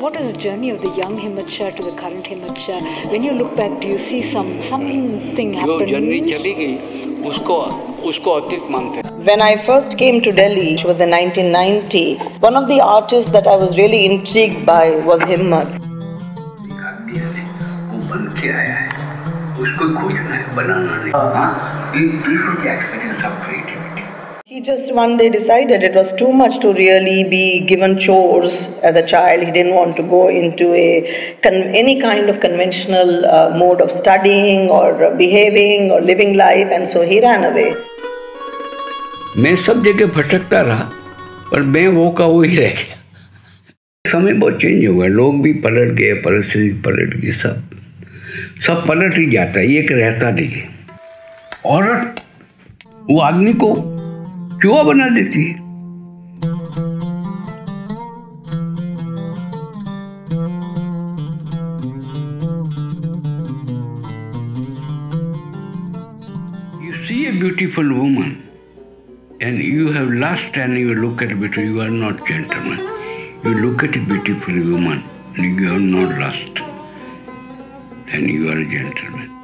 what is the journey of the young Himmat Shah to the current Himmat Shah? When you look back, do you see some something जो journey happen? चली गई उसको उसको अतीत मानते हैं When I first came to Delhi, which was in 1990, one of the artists that I was really intrigued by was Himmat. है बन के आया है उसको खोजना है बनाना नहीं हाँ this is experience of creativity He just one day decided it was too much to really be given chores as a child. He didn't want to go into a con- any kind of conventional uh, mode of studying or uh, behaving or living life, and so he ran away. मैं सब जगह भटकता रहा पर मैं वो का वो ही रह गया समय बहुत चेंज हो गया लोग भी पलट गए परिस्थिति पलट गई सब सब पलट ही जाता है एक रहता नहीं है औरत वो आदमी को चूहा बना देती है You see a beautiful woman and you have lust and you look at it, you are not gentleman. You look at a beautiful woman and you have not lust, then you are a gentleman.